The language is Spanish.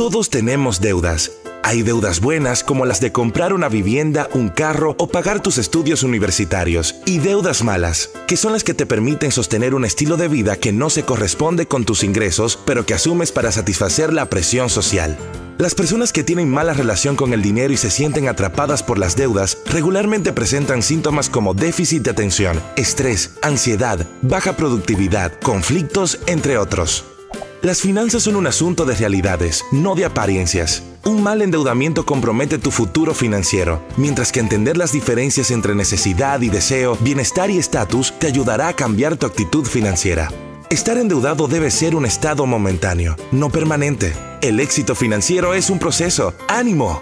Todos tenemos deudas. Hay deudas buenas como las de comprar una vivienda, un carro o pagar tus estudios universitarios. Y deudas malas, que son las que te permiten sostener un estilo de vida que no se corresponde con tus ingresos, pero que asumes para satisfacer la presión social. Las personas que tienen mala relación con el dinero y se sienten atrapadas por las deudas regularmente presentan síntomas como déficit de atención, estrés, ansiedad, baja productividad, conflictos, entre otros. Las finanzas son un asunto de realidades, no de apariencias. Un mal endeudamiento compromete tu futuro financiero, mientras que entender las diferencias entre necesidad y deseo, bienestar y estatus te ayudará a cambiar tu actitud financiera. Estar endeudado debe ser un estado momentáneo, no permanente. El éxito financiero es un proceso. ¡Ánimo!